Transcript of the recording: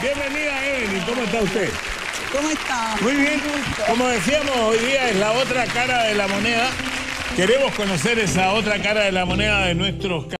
Bienvenida, Evelyn. ¿Cómo está usted? ¿Cómo está? Muy bien. Como decíamos, hoy día es la otra cara de la moneda. Queremos conocer esa otra cara de la moneda de nuestros